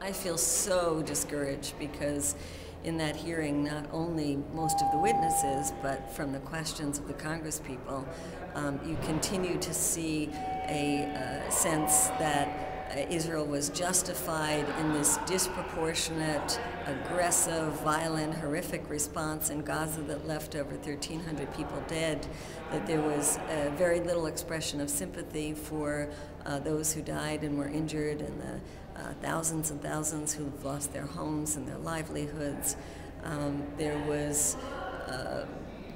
I feel so discouraged because in that hearing, not only most of the witnesses, but from the questions of the Congress people, um, you continue to see a uh, sense that Israel was justified in this disproportionate, aggressive, violent, horrific response in Gaza that left over 1,300 people dead, that there was uh, very little expression of sympathy for uh, those who died and were injured and the uh, thousands and thousands who've lost their homes and their livelihoods. Um, there was uh,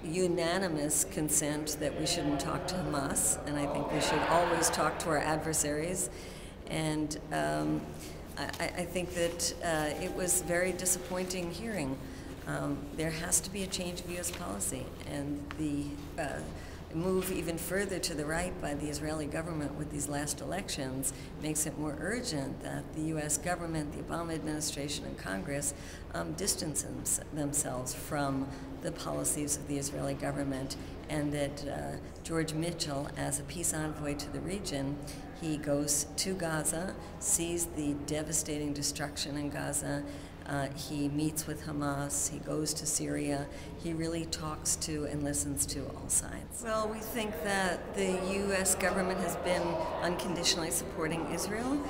unanimous consent that we shouldn't talk to Hamas, and I think we should always talk to our adversaries. And um, I, I, think that uh, it was very disappointing hearing. Um, there has to be a change of U.S. policy, and the uh, move even further to the right by the Israeli government with these last elections makes it more urgent that the U.S. government, the Obama administration, and Congress um, distance themselves from the policies of the Israeli government, and that uh, George Mitchell, as a peace envoy to the region, he goes to Gaza, sees the devastating destruction in Gaza, uh, he meets with Hamas, he goes to Syria, he really talks to and listens to all sides. Well, we think that the U.S. government has been unconditionally supporting Israel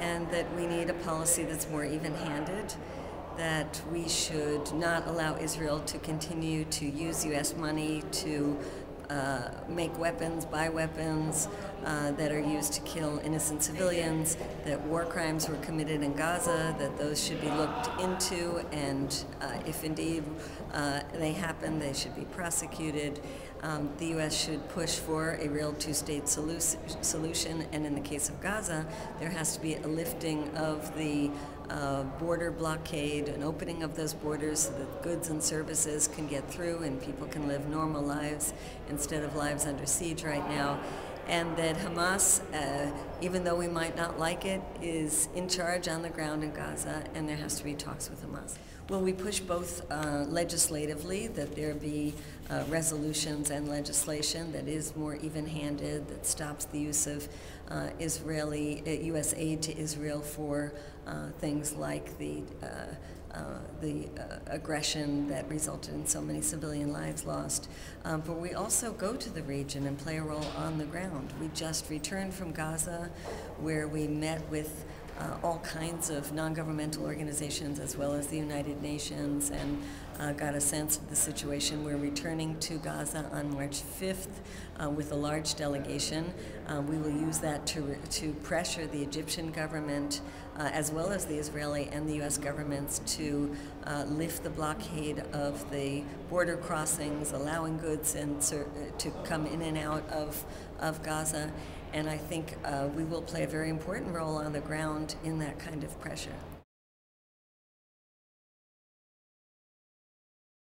and that we need a policy that's more even handed. That we should not allow Israel to continue to use U.S. money to uh, make weapons, buy weapons uh, that are used to kill innocent civilians, that war crimes were committed in Gaza, that those should be looked into, and uh, if indeed uh, they happen, they should be prosecuted. Um, the U.S. should push for a real two state solu solution, and in the case of Gaza, there has to be a lifting of the uh, border blockade, an opening of those borders so that goods and services can get through and people can live normal lives instead of lives under siege right now. And that Hamas, uh, even though we might not like it, is in charge on the ground in Gaza, and there has to be talks with Hamas. Well, we push both uh, legislatively that there be uh, resolutions and legislation that is more even-handed, that stops the use of uh, Israeli U.S. Uh, aid to Israel for uh, things like the uh, the uh, aggression that resulted in so many civilian lives lost. Um, but we also go to the region and play a role on the ground. We just returned from Gaza, where we met with uh, all kinds of non-governmental organizations as well as the United Nations and uh, got a sense of the situation. We're returning to Gaza on March 5th uh, with a large delegation. Uh, we will use that to, to pressure the Egyptian government uh, as well as the Israeli and the U.S. governments to uh, lift the blockade of the border crossings, allowing goods and to come in and out of, of Gaza and I think uh, we will play a very important role on the ground in that kind of pressure.